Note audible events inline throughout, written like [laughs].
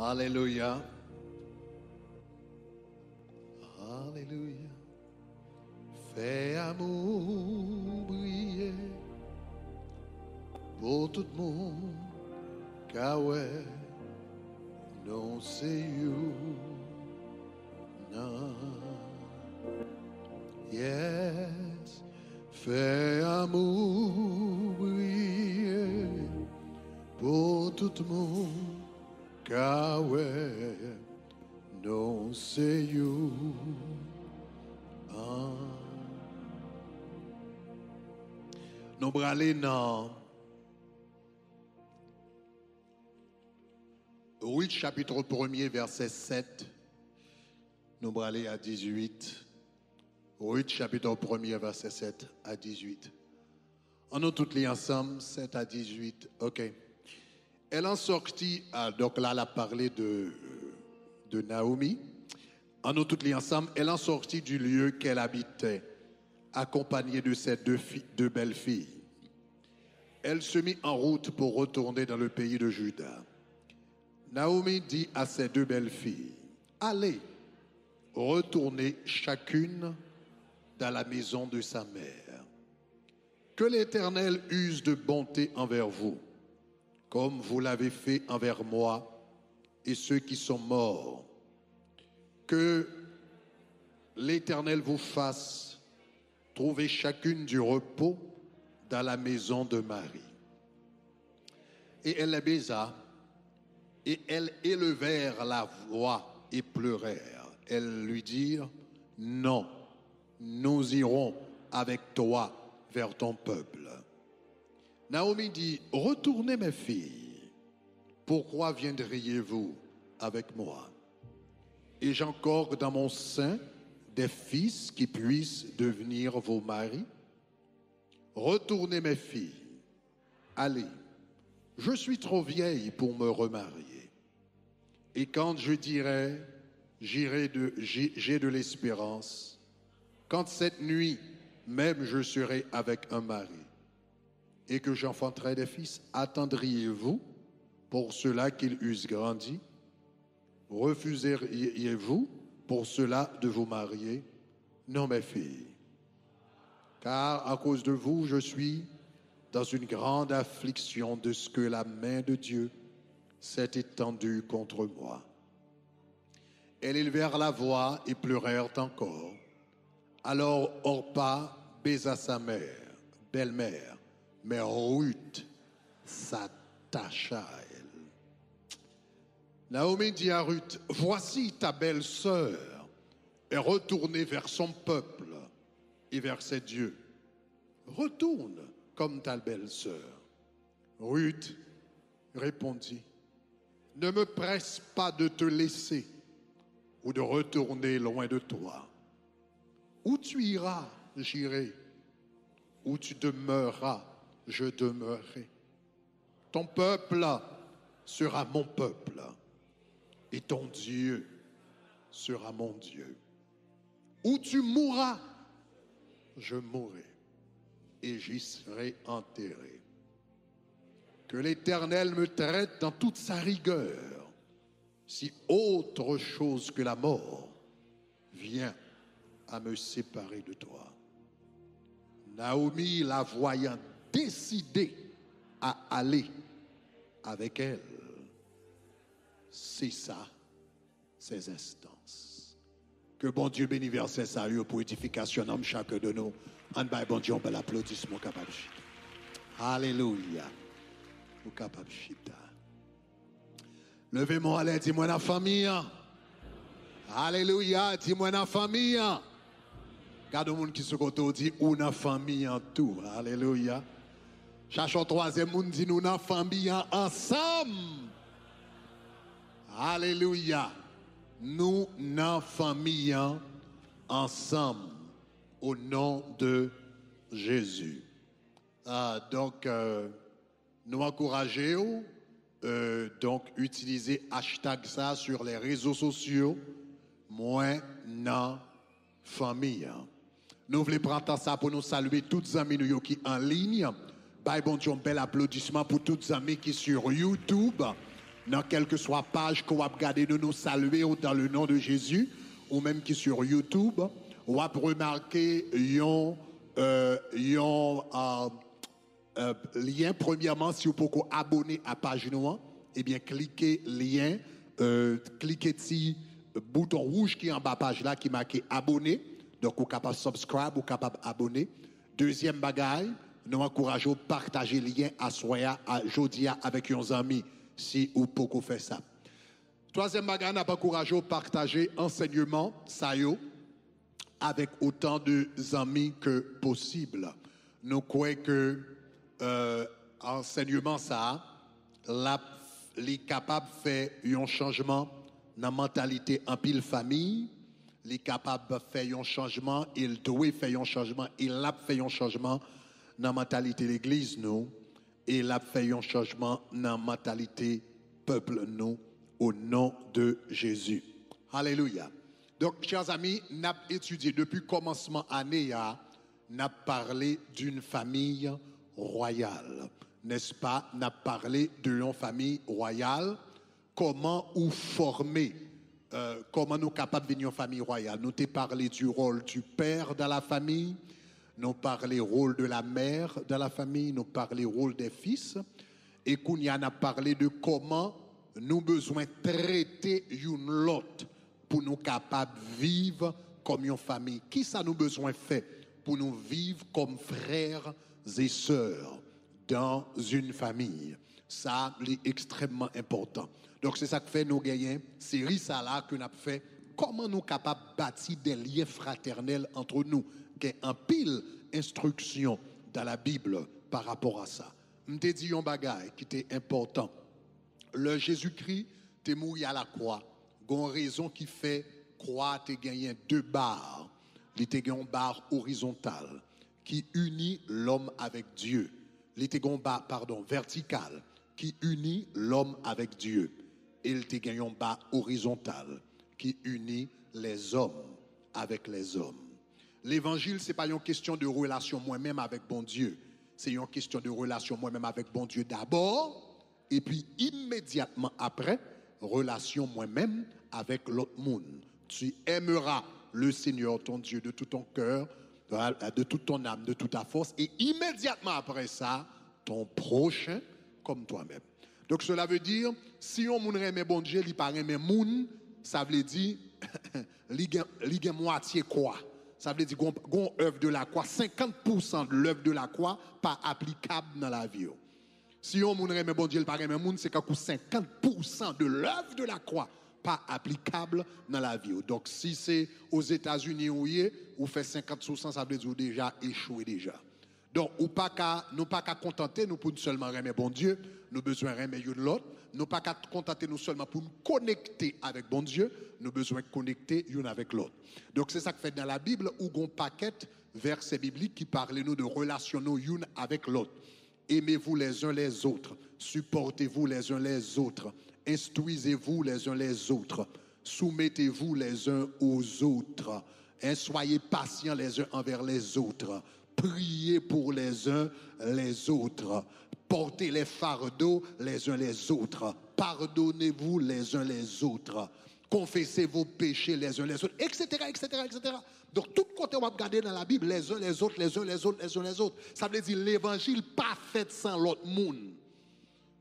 Alléluia. Alléluia. Fais amour briller pour tout le monde. Car ouais, non c'est you. Non. Yes. Fais amour briller pour tout le monde. You. Ah. Nous allons dans Ruth chapitre 1er verset 7. Nous allons à 18. Ruth chapitre 1er verset 7 à 18. On nous toutes les ensemble, 7 à 18. OK. Elle en sortit, donc là, elle a parlé de, de Naomi. En nous toutes les ensemble, elle en sortit du lieu qu'elle habitait, accompagnée de ses deux, deux belles filles. Elle se mit en route pour retourner dans le pays de Juda. Naomi dit à ses deux belles filles, allez, retournez chacune dans la maison de sa mère. Que l'Éternel use de bonté envers vous, comme vous l'avez fait envers moi et ceux qui sont morts. Que l'Éternel vous fasse trouver chacune du repos dans la maison de Marie. Et elle les baisa, et elles élevèrent la voix et pleurèrent. Elles lui dirent, non, nous irons avec toi vers ton peuple. Naomi dit, retournez mes filles, pourquoi viendriez-vous avec moi? Et j'encore dans mon sein des fils qui puissent devenir vos maris? Retournez mes filles, allez, je suis trop vieille pour me remarier. Et quand je dirai, j'irai j'ai de l'espérance, quand cette nuit même je serai avec un mari et que j'enfanterai des fils, attendriez-vous pour cela qu'ils eussent grandi? Refuseriez-vous pour cela de vous marier? Non, mes filles. Car à cause de vous, je suis dans une grande affliction de ce que la main de Dieu s'est étendue contre moi. Elles élevèrent la voix et pleurèrent encore. Alors Orpa baisa sa mère, belle-mère, mais Ruth s'attacha à elle. Naomi dit à Ruth, voici ta belle-sœur est retournée vers son peuple et vers ses dieux. Retourne comme ta belle-sœur. Ruth répondit, ne me presse pas de te laisser ou de retourner loin de toi. Où tu iras, j'irai. Où tu demeureras, je demeurerai. Ton peuple sera mon peuple et ton Dieu sera mon Dieu. Où tu mourras, je mourrai et j'y serai enterré. Que l'Éternel me traite dans toute sa rigueur si autre chose que la mort vient à me séparer de toi. Naomi, la voyant décidée à aller avec elle, c'est ça, ses instances. Que bon Dieu bénisse verset salut pour édification en chacun de nous. En bas, bon Dieu, on peut l'applaudissement capable. Alléluia. Ou capable. Levez-moi, allez, dis-moi la famille. Alléluia, dis-moi la famille. Garde le monde qui se côté dit ou la famille en tout. Alléluia. Cherchons troisième monde dit nous la famille ensemble. Alléluia. Nous la famille ensemble au nom de Jésus. Ah, donc, euh, nous encourageons, euh, donc, utiliser hashtag ça sur les réseaux sociaux, moins non famille. Nous voulons prendre ça pour nous saluer toutes les amis qui en ligne. Bye bon Dieu, un bel applaudissement pour toutes les amis qui sur YouTube. dans quelle que soit page qu'on va regarder de nous saluer dans le nom de Jésus, ou même qui sur YouTube, on va remarquer un euh, euh, euh, lien. Premièrement, si vous pouvez abonner à page noire, eh bien, cliquez lien, euh, cliquez sur bouton rouge qui est en bas page là qui marqué abonner. Donc, vous êtes capable de subscribe, vous capable abonner. Deuxième bagaille, nous encourageons à partager le lien à Soya, à Jodia avec vos amis, si vous pouvez faire ça. Troisième bagaille, nous encourageons à partager enseignement, ça avec autant de amis que possible. Nous croyons que euh, enseignement ça, est capable de faire un changement dans la mentalité en pile famille, il est capable de faire un changement, il doit faire un changement, il a fait un changement dans la mentalité de l'Église, nous, et il a fait un changement dans la mentalité peuple, nous, au nom de Jésus. Alléluia. Donc, chers amis, nous avons étudié depuis le commencement année, nous avons parlé d'une famille royale. N'est-ce pas? Nous avons parlé d'une famille royale. Comment ou former, euh, comment nous sommes capables de venir en famille royale? Nous avons parlé du rôle du père dans la famille. Nous du rôle de la mère dans la famille. Nous du rôle des fils. Et Kounia a parlé de comment nous avons besoin de traiter une l'autre pour nous capables de vivre comme une famille. Qui ça nous besoin fait pour nous vivre comme frères et sœurs dans une famille? Ça, c'est extrêmement important. Donc, c'est ça que fait nous gagner, série ça là que nous avons fait. Comment nous capables de bâtir des liens fraternels entre nous? Qu'il y un pile instruction dans la Bible par rapport à ça. Je dit un bagage qui était important. Le Jésus-Christ est mort à la croix une raison qui fait croire te gagné deux barres. Il était une barre horizontale qui unit l'homme avec Dieu. Il était une barre, pardon, verticale qui unit l'homme avec Dieu. Et il était une barre horizontale qui unit les hommes avec les hommes. L'évangile, ce n'est pas une question de relation moi-même avec bon Dieu. C'est une question de relation moi-même avec bon Dieu d'abord, et puis immédiatement après, relation moi-même avec l'autre monde. Tu aimeras le Seigneur ton Dieu de tout ton cœur, de toute ton âme, de toute ta force, et immédiatement après ça, ton prochain comme toi-même. Donc cela veut dire, si on aime bon Dieu, il paraît mais moun, ça veut dire, [laughs] il moitié quoi? Ça veut dire qu'on œuvre de la croix, 50% de l'œuvre de la croix pas applicable dans la vie. Si on aime bon Dieu, mais moun, c'est qu'à 50% de l'œuvre de la croix pas applicable dans la vie. Donc, si c'est aux États-Unis où vous faites 50 ça veut dire déjà échoué déjà. Donc, ou pas qu'à, pas qu'à contenter, nous pour seulement remettre bon Dieu, nous besoin remettre l'autre. Nous pas qu'à contenter nous seulement pour nous connecter avec bon Dieu, nous besoin connecter l'une avec l'autre. Donc, c'est ça que fait dans la Bible, où on paquet versets bibliques qui parlent nous de relations l'une avec l'autre. Aimez-vous les uns les autres, supportez-vous les uns les autres, Instruisez-vous les uns les autres. Soumettez-vous les uns aux autres. Et soyez patients les uns envers les autres. Priez pour les uns les autres. Portez les fardeaux les uns les autres. Pardonnez-vous les uns les autres. Confessez vos péchés les uns les autres, etc., etc., etc. Donc, tout côté, on va regarder dans la Bible, les uns les autres, les uns les autres, les uns les autres. Ça veut dire l'évangile pas fait sans l'autre monde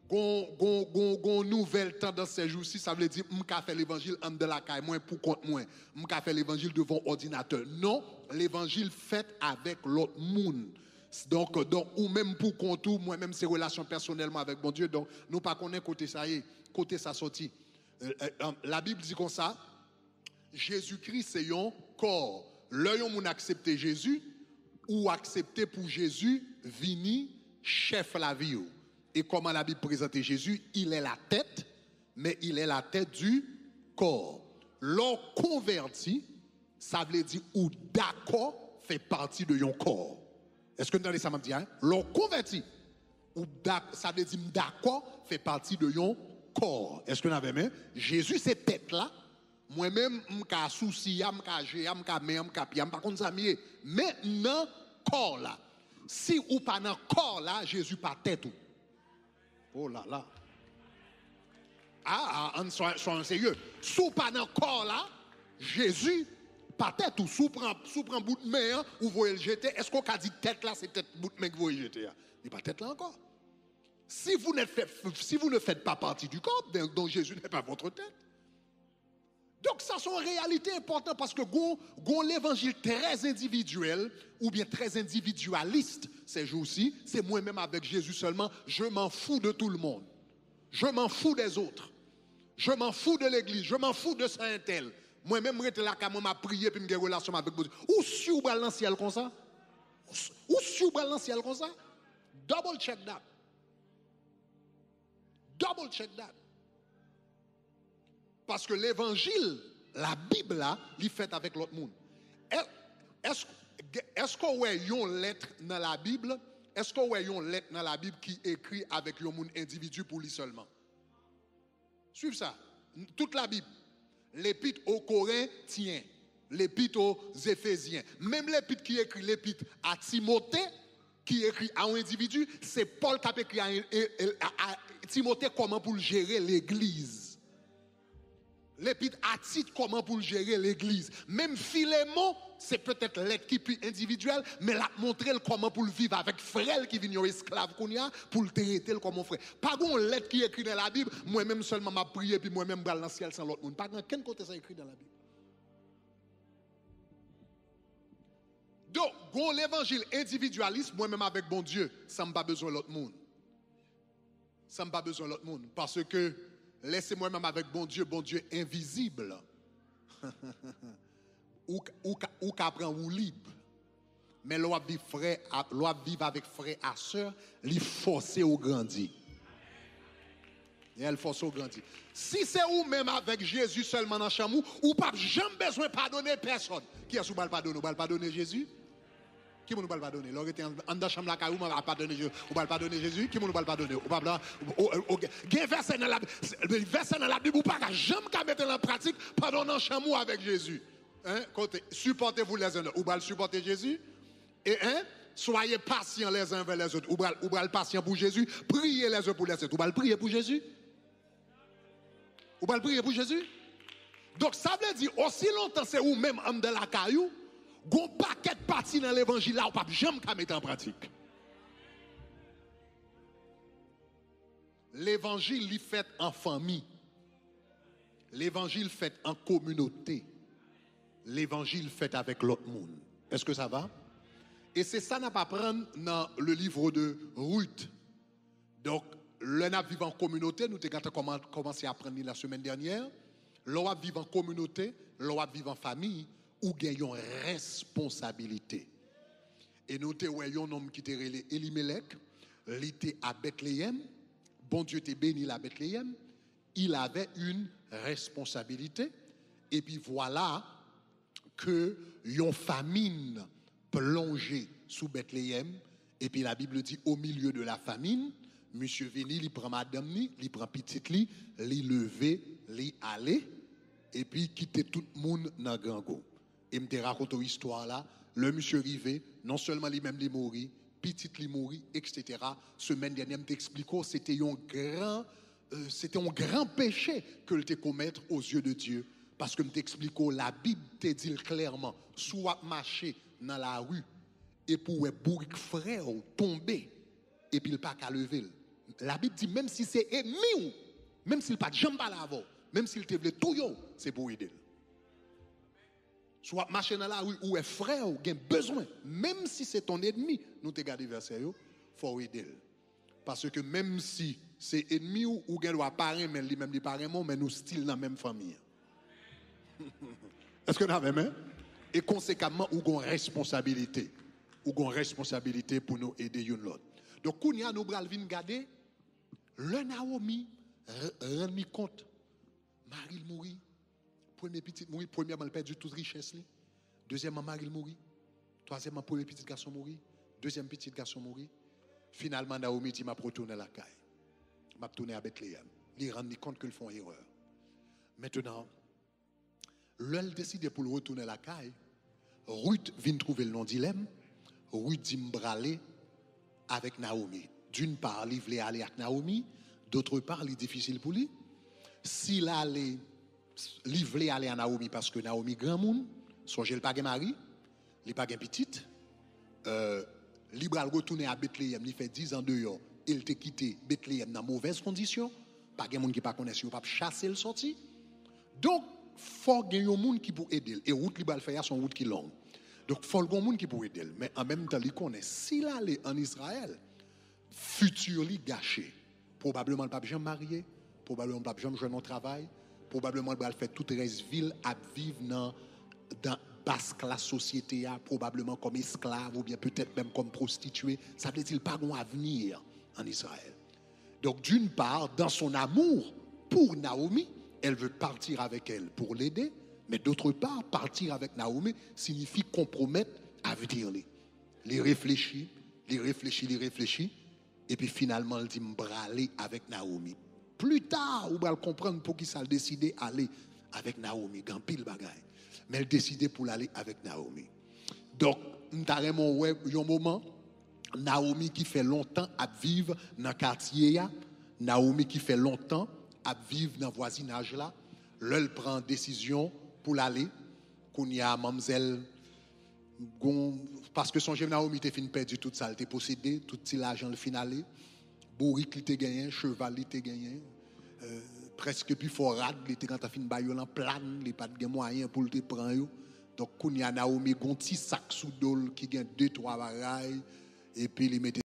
gon nouvelle tendance ces jours-ci, ça veut dire m'ka fait l'évangile en de la caille moins pour compte moins. M'ka fait l'évangile devant ordinateur. Non, l'évangile fait avec l'autre monde. Donc, donc, ou même pour compte ou moi-même, c'est relation personnellement avec mon Dieu. Donc, nous pas connaître côté ça y est, côté ça sorti. Euh, euh, la Bible dit comme ça, Jésus-Christ, c'est un corps. L'œil, on accepté Jésus, ou accepté pour Jésus, vini, chef la vie. Et comment la Bible présente Jésus Il est la tête, mais il est la tête du corps. L'on converti, ça veut dire ou d'accord fait partie de ton corps. Est-ce que vous entendez ça, m'a dit hein? L'on converti, ou ça veut dire d'accord fait partie de ton corps. Est-ce que vous avez même Jésus, c'est tête là. Moi-même, je suis souci, je suis je suis par contre, ça Mais dans corps là, si ou pas dans corps là, Jésus pas tête ou. Oh là là. on soit, soit sérieux. Sous pas corps là, Jésus, pas tête ou sous prend, bout de main, hein, ou voyez le jeter, est-ce qu'on a dit tête là, c'est tête bout de main que vous voyez jeter là? Il pas tête là encore. Si vous, fait, si vous ne faites pas partie du corps, donc Jésus n'est pas votre tête. Donc ça, c'est une réalité importante parce que l'évangile très individuel ou bien très individualiste ces jours-ci, c'est moi-même avec Jésus seulement, je m'en fous de tout le monde. Je m'en fous des autres. Je m'en fous de l'église, je m'en fous de Saint-Tel. Moi-même, je suis là quand m'a prié puis une relation avec vous. Où sur le ciel comme ça? Où sur le ciel comme ça? Double check that. Double check that. Parce que l'évangile, la Bible là, il fait avec l'autre monde. Est-ce est qu'on a une lettre dans la Bible? Est-ce qu'on une lettre dans la Bible qui écrit avec un monde individu pour lui seulement? Suivez ça. Toute la Bible. L'épître aux Corinthiens, l'épître aux Éphésiens, même l'épître qui écrit l'épître à Timothée, qui écrit à un individu, c'est Paul qui a écrit à, Timothée comment pour gérer l'église? L'épître à titre comment pour gérer l'église. Même Philémon, c'est peut-être l'équipe individuelle, mais l'a montré comment pour vivre avec frère qui vient esclave qu'on a, pour le traiter comme frère. Pas une lettre qui est écrite dans la Bible, moi-même seulement m'a prié, puis moi-même dans le ciel sans l'autre monde. Pas quel côté ça écrit dans la Bible. Donc, l'évangile individualiste, moi-même avec bon Dieu, ça n'a pas besoin de l'autre monde. Ça n'a pas besoin de l'autre monde. Parce que Laissez-moi même avec bon Dieu, bon Dieu invisible. [laughs] ou ou ou libre. Mais l'on frère, vivre avec frère à soeur, lui forcer au grandi. Et elle force au grandi. Si c'est ou même avec Jésus seulement dans chamou, ou pas jamais besoin de pardonner personne. Qui est-ce qui va pardonner? Vous pardonner Jésus? Qui ne va pas donner L'autre était en dans chambre la caillou, va pas donner Jésus. Ou pas donner Jésus, qui ne va pas donner Ou pas Il y a verset dans la verset dans la Bible, ou pas jamais qu'à mettre en pratique, pardonner en chambre avec Jésus. Hein? Supportez-vous les uns, ou pas supporter Jésus? Et hein? Soyez patients les uns vers les autres. Ou pas patient pour Jésus? Priez les uns pour les autres. Ou pas prier pour Jésus? Ou pas prier pour Jésus? Donc ça veut dire, aussi longtemps c'est ou même homme de la caillou, Gon paquet de dans l'évangile là, ou pas jamais mettre en pratique. L'évangile fait en famille. L'évangile fait en communauté. L'évangile fait avec l'autre monde. Est-ce que ça va? Et c'est ça n'a pas prendre dans le livre de Ruth. Donc, le n'a vivre en communauté, nous avons commencé à apprendre la semaine dernière. L'on vivre en communauté, l'on vivre en famille, ou gagnons responsabilité. Et nous avons un homme qui était Elimelech, il était à Bethléem, bon Dieu t'a béni à Bethléem, il avait une responsabilité. Et puis voilà que une famine plongée sous Bethléem, et puis la Bible dit au milieu de la famine, monsieur venu, il prend madame, il prend petite, il levé, il allé, et puis quitter tout le monde dans le et me raconte histoire là, le monsieur rivé, non seulement lui-même il mourit, petit il mourit, etc. Semaine dernière, m'explique c'était un grand, euh, c'était un grand péché que le commettre aux yeux de Dieu. Parce que m'explique la Bible te dit clairement, soit marcher dans la rue et pour un bourrique frère tomber et puis il pas qu'à lever. La Bible dit même si c'est ennemi même s'il pas de jambes à l'avant, même s'il te veut tout c'est pour aider soit marcher dans la rue ou est frère ou a besoin, même si c'est ton ennemi, nous te gardons verset, il faut aider. Parce que même si c'est ennemi ou ou doit parler, mais parler, mais nous dans la même famille. [laughs] Est-ce que nous avons même? Et conséquemment, ou une responsabilité. Ou une responsabilité pour nous aider l'autre. Donc, quand nous allons garder, le Naomi rend compte. Marie mourit Premier petit mourit, premièrement, il perdu toute richesse. Deuxièmement, Marie mourit. Troisièmement, premier petit garçon mourit. Deuxième petit garçon mourit. Finalement, Naomi dit, m'a retourné à la caille. M'a retourné à Bethléem. Il rend compte qu'ils font erreur. Maintenant, l'elle décide pour le retourner à la caille. Ruth vient trouver le nom dilemme. Ruth dit m'braler avec Naomi. D'une part, il voulait aller avec Naomi. D'autre part, il est difficile pour lui. s'il allait livrer aller à Naomi parce que Naomi grand monde, songez le pas mari, il pas petite, euh, libre retourner à Bethléem, il fait 10 ans dehors, il t'a quitté Bethléem dans mauvaises conditions, pas de monde qui pas connaît, pas chasser le sorti. Donc faut ait un monde qui peut aider et route libre faire son route qui longue. Donc faut un monde qui peut aider, mais en même temps il connaît s'il allait en Israël, futur li gâché. Probablement le pape jamais marié, probablement le pape jamais joué un travail, probablement il va faire toute reste ville à vivre dans dans basse classe société probablement comme esclave ou bien peut-être même comme prostituée, ça veut dire pas un avenir en Israël. Donc d'une part, dans son amour pour Naomi, elle veut partir avec elle pour l'aider, mais d'autre part, partir avec Naomi signifie compromettre avenir. Les réfléchir, les réfléchir, les réfléchir, et puis finalement, elle dit m'braler avec Naomi. Plus tard, on va comprendre pour qui ça a décidé d'aller avec Naomi, grand pile. Mais elle décidé pour aller avec Naomi. Donc, nous avons un moment, Naomi qui fait longtemps à vivre dans le quartier, Naomi qui fait longtemps à vivre dans le voisinage là, elle prend décision pour l'aller, qu'on y a mademoiselle parce que son jeune Naomi était fin perdu tout ça, elle était possédé, tout l'argent le finale. Bourrique il était gagné, cheval il était gagné. Euh, presque plus forade, il était quand tu fin baillon en plan, il pas de moyen pour le prendre. Donc, il y a Naomi gon petit sac sous dol qui gagne deux trois bagailles et puis il mettait